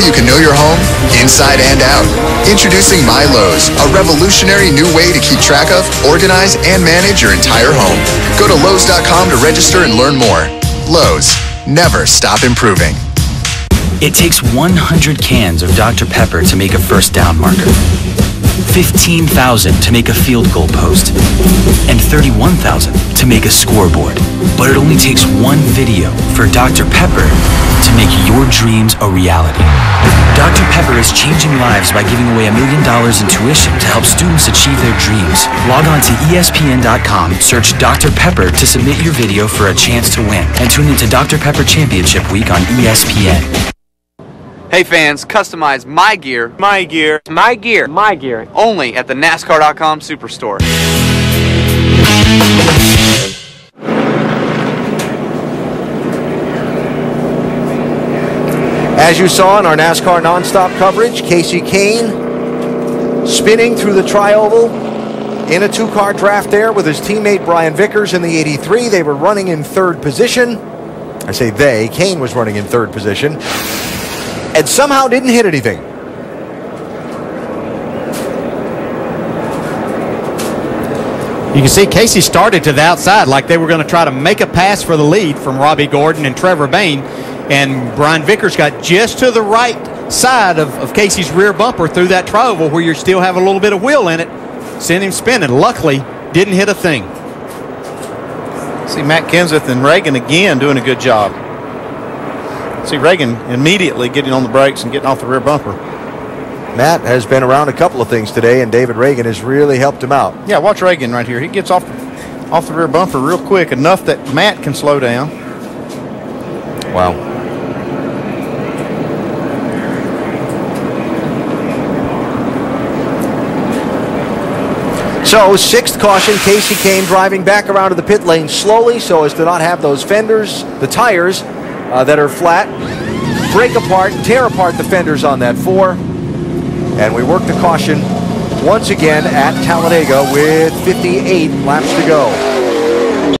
You can know your home inside and out. Introducing My Lowe's, a revolutionary new way to keep track of, organize, and manage your entire home. Go to Lowe's.com to register and learn more. Lowe's, never stop improving. It takes 100 cans of Dr. Pepper to make a first down marker, 15,000 to make a field goal post, and 31,000 to make a scoreboard. But it only takes one video for Dr. Pepper to make your dreams a reality. Dr. Pepper is changing lives by giving away a million dollars in tuition to help students achieve their dreams. Log on to ESPN.com, search Dr. Pepper to submit your video for a chance to win, and tune into Dr. Pepper Championship Week on ESPN. Hey fans, customize my gear, my gear, my gear, my gear, only at the NASCAR.com Superstore. As you saw in our NASCAR nonstop coverage, Kasey Kahne spinning through the tri-oval in a two-car draft there with his teammate Brian Vickers in the 83. They were running in third position. I say they, Kahne was running in third position and somehow didn't hit anything. You can see Kasey started to the outside like they were going to try to make a pass for the lead from Robby Gordon and Trevor Bayne. And Brian Vickers got just to the right side of, of Kasey's rear bumper through that trioval where you still have a little bit of wheel in it. Sent him spinning. Luckily, didn't hit a thing. See Matt Kenseth and Ragan again doing a good job. See Ragan immediately getting on the brakes and getting off the rear bumper. Matt has been around a couple of things today, and David Ragan has really helped him out. Yeah, watch Ragan right here. He gets off off the rear bumper real quick, enough that Matt can slow down. Wow. So, sixth caution, Kasey Kahne driving back around to the pit lane slowly so as to not have those fenders, the tires uh, that are flat, break apart, tear apart the fenders on that four. And we work the caution once again at Talladega with 58 laps to go.